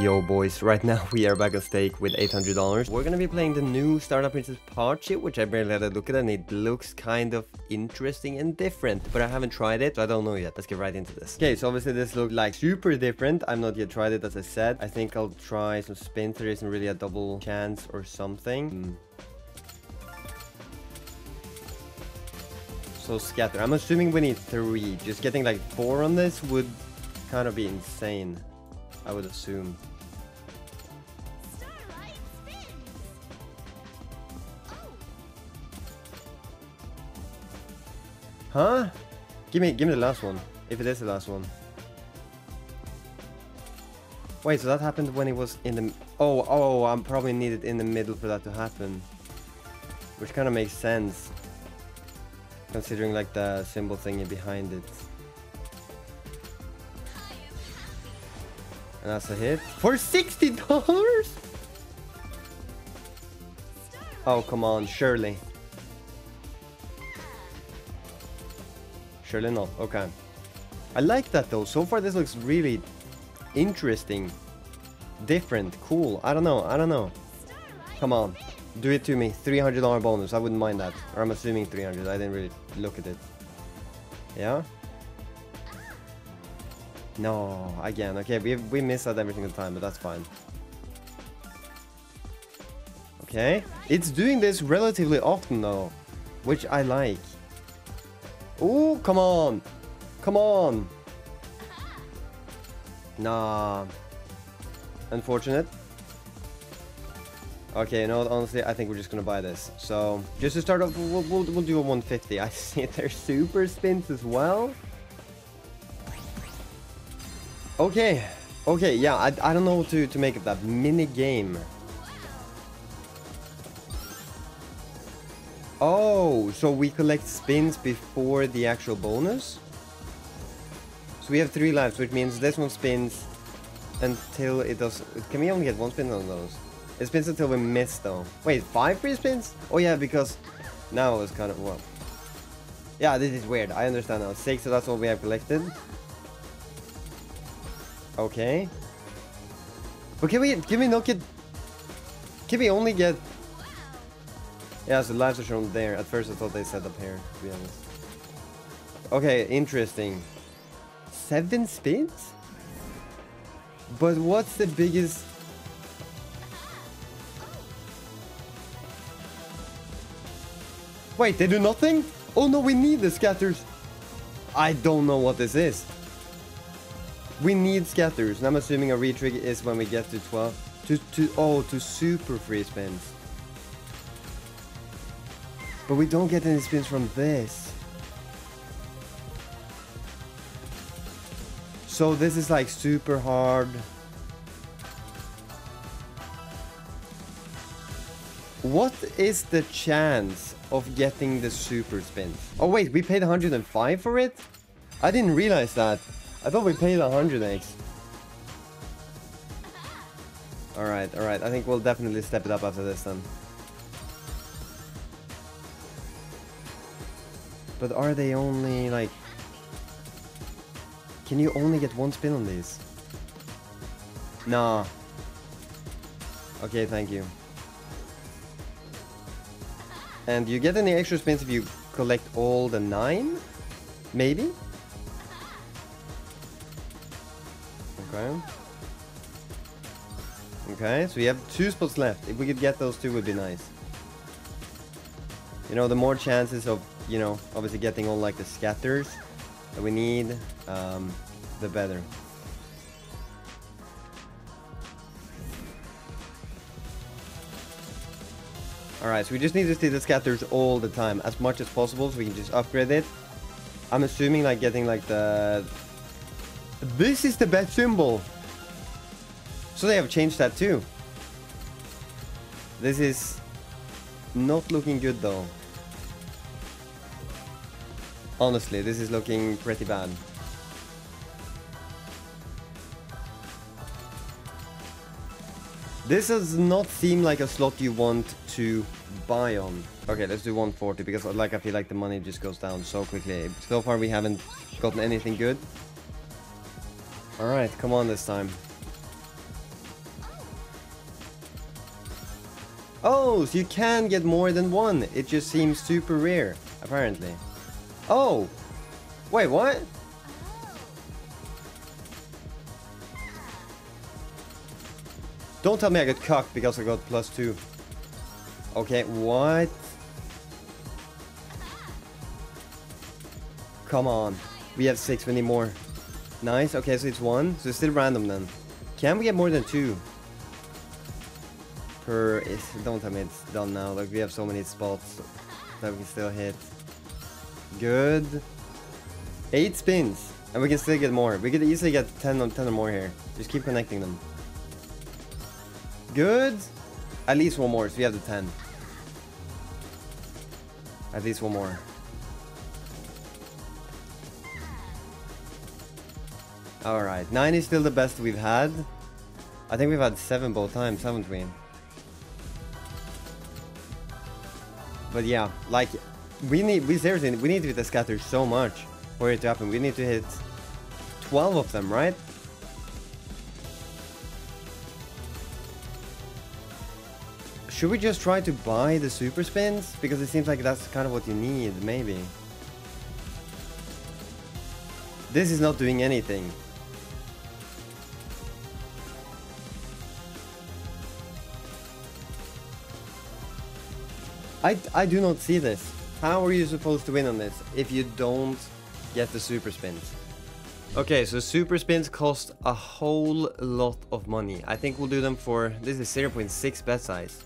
Yo boys, right now we are back on stake with $800. We're gonna be playing the new Starlight Princess Pachi, which I barely had a look at and it looks kind of interesting and different, but I haven't tried it, so I don't know yet. Let's get right into this. Okay, so obviously this looks like super different. I've not yet tried it, as I said. I think I'll try some spins. There isn't really a double chance or something. Hmm. So scatter. I'm assuming we need three. Just getting like four on this would kind of be insane. I would assume. Huh? Give me, give me the last one. If it is the last one. Wait, so that happened when it was in the... Oh, oh, I'm probably needed in the middle for that to happen. Which kind of makes sense. Considering like the symbol thingy behind it. And that's a hit. For $60? Oh, come on, surely. Surely not. Okay. I like that though. So far this looks really interesting. Different. Cool. I don't know. I don't know. Come on. Do it to me. $300 bonus. I wouldn't mind that. Or I'm assuming 300. I didn't really look at it. Yeah? No, again. Okay, we, we miss that every single time, but that's fine. Okay. It's doing this relatively often though, which I like. Oh, come on. Come on. Nah. Unfortunate. Okay, no, honestly, I think we're just gonna buy this. So, just to start off, we'll, we'll, we'll do a 150. I see there's super spins as well. Okay. Okay, yeah, I, I don't know what to, to make of that mini game. Oh, so we collect spins before the actual bonus? So we have three lives, which means this one spins until it does... Can we only get one spin on those? It spins until we miss, though. Wait, five free spins? Oh, yeah, because now it's kind of... Well, yeah, this is weird. I understand now. Six, so that's all we have collected. Okay. But can we... Can we not get... Can we only get yeah, so lives are shown there. At first I thought they said up here, to be honest. Okay, interesting. Seven spins? But what's the biggest... Wait, they do nothing? Oh no, we need the scatters. I don't know what this is. We need scatters. And I'm assuming a retrig is when we get to 12. To, to, oh, to super free spins. But we don't get any spins from this. So this is like super hard. What is the chance of getting the super spins? Oh wait, we paid 105 for it? I didn't realize that. I thought we paid 100x. Alright, alright. I think we'll definitely step it up after this then. But are they only like... Can you only get one spin on these? Nah. Okay, thank you. And you get any extra spins if you collect all the nine? Maybe? Okay. Okay, so we have two spots left. If we could get those two would be nice. You know, the more chances of you know, obviously getting all like the scatters that we need, um, the better. Alright, so we just need to see the scatters all the time, as much as possible, so we can just upgrade it. I'm assuming like getting like the... This is the best symbol! So they have changed that too. This is not looking good though. Honestly, this is looking pretty bad. This does not seem like a slot you want to buy on. Okay, let's do 140 because like I feel like the money just goes down so quickly. So far we haven't gotten anything good. Alright, come on this time. Oh, so you can get more than one. It just seems super rare, apparently. Oh! Wait, what? Don't tell me I got cocked because I got plus two. Okay, what? Come on. We have six, we need more. Nice, okay, so it's one. So it's still random then. Can we get more than two? Per... Don't tell me it's done now. Like, we have so many spots that we can still hit. Good. Eight spins. And we can still get more. We could easily get 10 or, 10 or more here. Just keep connecting them. Good. At least one more, so we have the 10. At least one more. Alright, 9 is still the best we've had. I think we've had 7 both times, haven't we? But yeah, like, we need, we seriously, we need to hit the scatter so much for it to happen. We need to hit 12 of them, right? Should we just try to buy the super spins? Because it seems like that's kind of what you need, maybe. This is not doing anything. I, I do not see this. How are you supposed to win on this if you don't get the super spins? Okay, so super spins cost a whole lot of money. I think we'll do them for, this is 0.6 bet size.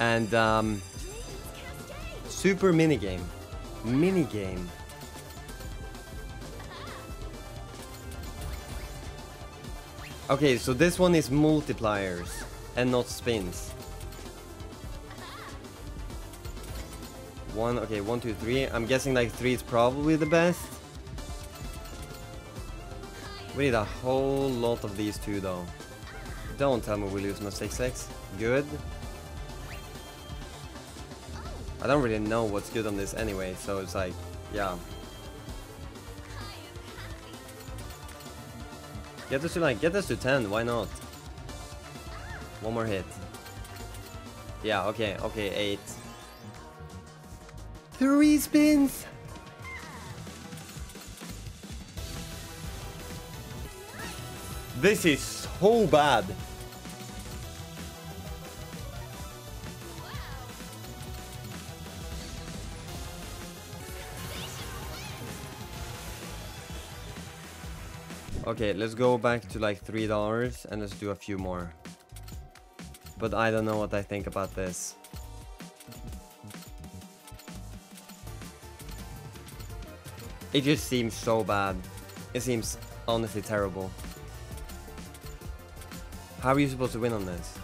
And um, super minigame. Minigame. Okay, so this one is multipliers and not spins. One, okay, one, two, three. I'm guessing like three is probably the best. We need a whole lot of these two though. Don't tell me we lose my 6x. Good. I don't really know what's good on this anyway, so it's like, yeah. Get this to like, get this to 10, why not? One more hit. Yeah, okay, okay, 8. Three spins! This is so bad. Okay, let's go back to like $3 and let's do a few more. But I don't know what I think about this. It just seems so bad. It seems honestly terrible. How are you supposed to win on this?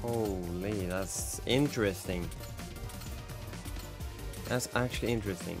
Holy, that's interesting. That's actually interesting.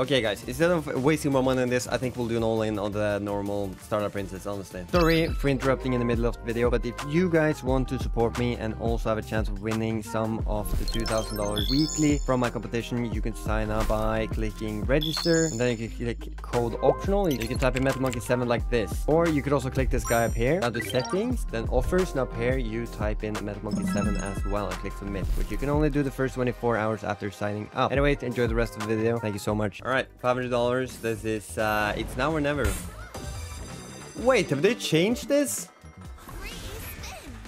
Okay guys, instead of wasting more money on this, I think we'll do an all-in on the normal Starlight Princess, honestly. Sorry for interrupting in the middle of the video, but if you guys want to support me and also have a chance of winning some of the $2,000 weekly from my competition, you can sign up by clicking register, and then you can click code optional. You can type in MetalMonkey7 like this. Or you could also click this guy up here, now the settings, then offers, and up here you type in MetalMonkey7 as well and click submit, which you can only do the first 24 hours after signing up. Anyway, enjoy the rest of the video. Thank you so much. Alright, $500. This is, uh, it's now or never. Wait, have they changed this?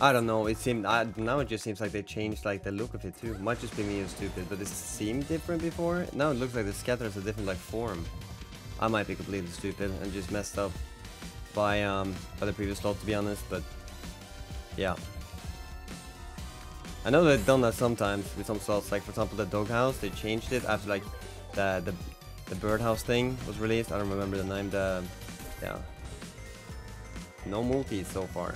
I don't know, it seemed, uh, now it just seems like they changed like the look of it too. Might just be me and stupid, but it seemed different before. Now it looks like the scatter has a different like form. I might be completely stupid and just messed up by, um, by the previous slot to be honest, but yeah. I know they've done that sometimes with some slots, like for example the doghouse, they changed it after like the, the the birdhouse thing was released. I don't remember the name. The yeah, no multis so far.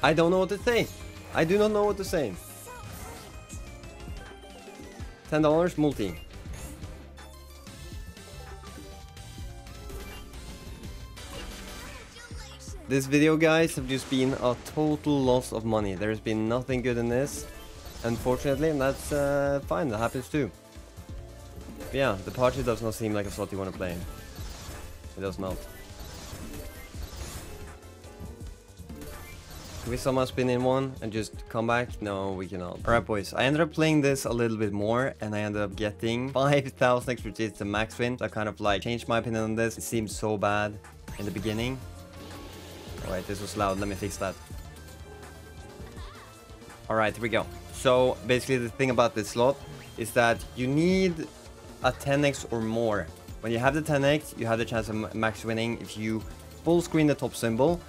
I don't know what to say. I do not know what to say. $10 multi. This video, guys, have just been a total loss of money. There's been nothing good in this, unfortunately, and that's uh, fine. That happens too. But yeah, the Pachi does not seem like a slot you want to play. It does not. Can we somehow spin in one and just come back? No, we cannot. Alright boys, I ended up playing this a little bit more and I ended up getting 5,000 which is the max win. So I kind of like changed my opinion on this. It seemed so bad in the beginning. Alright, this was loud. Let me fix that. Alright, here we go. So basically the thing about this slot is that you need a 10x or more. When you have the 10x, you have the chance of max winning if you full screen the top symbol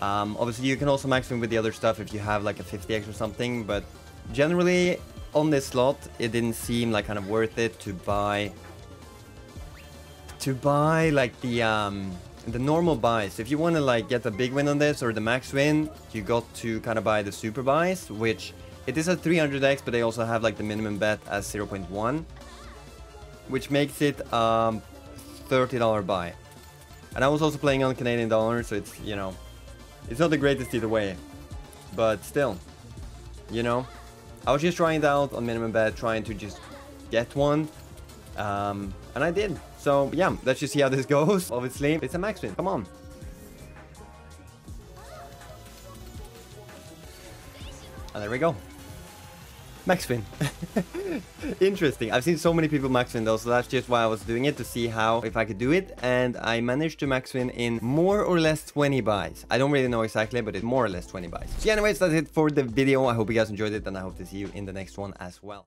um, obviously, you can also max win with the other stuff if you have like a 50x or something, but generally on this slot, it didn't seem like kind of worth it to buy to buy like the um, the normal buys. If you want to like get a big win on this or the max win, you got to kind of buy the super buys, which it is at 300x, but they also have like the minimum bet as 0.1, which makes it um, $30 buy. And I was also playing on Canadian dollars, so it's, you know, it's not the greatest either way, but still, you know, I was just trying it out on minimum bet, trying to just get one, um, and I did. So yeah, let's just see how this goes. Obviously, it's a max win. Come on. And there we go. Max win. Interesting. I've seen so many people max win though, so that's just why I was doing it to see how, if I could do it. And I managed to max win in more or less 20 buys. I don't really know exactly, but it's more or less 20 buys. So anyways, that's it for the video. I hope you guys enjoyed it and I hope to see you in the next one as well.